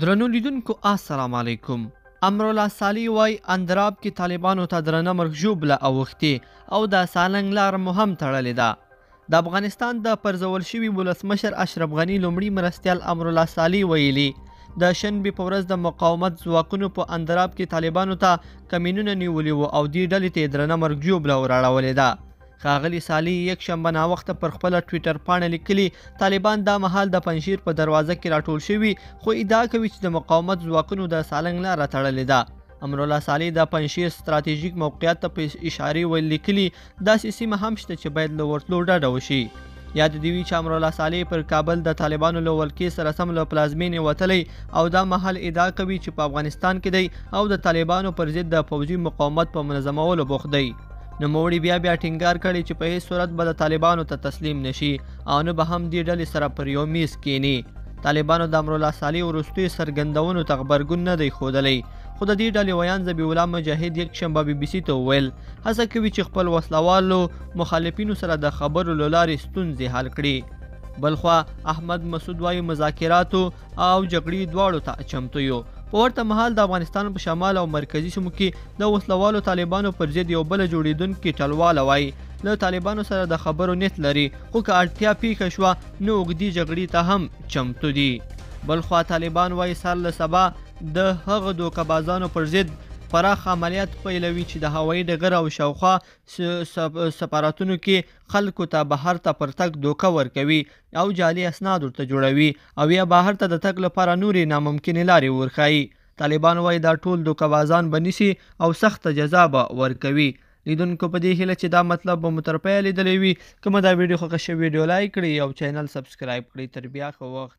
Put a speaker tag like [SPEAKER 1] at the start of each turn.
[SPEAKER 1] درنو لیدونکو السلام علیکم امرالله صالح وای اندراب کې طالبانو ته درنه مرګ ژوبله اوښتې او د سالنګ لار مو هم تړلې ده د افغانستان د پرځول شوي ولسمشر اشرف غني لومړي مرستیال امرالله صالح ویلي د شنبې په ورځ د مقاومت ځواکونو په اندراب کې طالبانو ته کمینونه نیولي وو او دې ډلې ته یې درنه مرګ ژوبله وراړولې ده ښاغلي صالح یکشنبه ناوخته پر خپله ټویټر پاڼه لیکلي، طالبان دا مهال د پنجشیر په دروازه کې راټول شوي، خو ادعا کوي چې د مقاومت ځواکونو د سالنګ لاره تړلې ده. امرالله صالح د پنجشیر ستراتیژیک موقعیت ته په اشارې لیکلي، داسې سیمه هم شته چې باید له ورتلو ډډه وشي. یاد دی وی چې امرالله صالح پر کابل د طالبانو له ولکې سره سم له پلازمینې وتلی او دا مهال ادعا کوي چې په افغانستان کې دی او د طالبانو پر ضد د پوځي مقاومت په منظمولو بوخت دی نوموړي بیا بیا ټینګار کړی چې په هیڅ صورت به د طالبانو ته تسلیم نشي او نه به هم دې ډلې سره پر یو میز کینی طالبانو د امرالله صالح وروستي سرګندونو ته غبرګون نه دی ښودلی خو د دې ډلې ویاند ذبیح الله مجاهد یکشنبه بي بي سي ته وویل هڅه کوي چې خپل وسلوالو مخالفینو سره د خبرو له لارې ستونزې حل کړي بلخوا احمد مسعود وايي مذاکراتو او جګړې دواړو ته چمتو یو په ورته مهال د افغانستان په شمال او مرکزي سیمو کې د وسلوالو طالبانو پر ضد یو بل جوړیدونکي ټلواله وایي له طالبانو سره د خبرو نیت لري خو که اړتیا پیښه شوه نو اوږدې جګړې ته هم چمتو دي بلخوا طالبان وایي سر له سبا د هغه دوکبازانو پر ضد پراخ عملیات پیلوي چې د هوایي ډګر او شاوخوا سفارتونو کې خلکو ته بهر ته پر تګ دوکه ورکوي او جعلي اسناد ورته جوړوي او یا بهر ته د تګ لپاره نورې ناممکنې لارې ورښایي طالبان وایي دا ټول دوکهبازان به نیسي او سخته جزا به ورکوي لیدونکو په دې هیله چې دا مطلب به مو تر پایه لیدلی وي کومه دا ویډیو خوښه شوې ویډیو لایک کړئ او چینل سبسکرایب کړئ تر بیا ښه وخت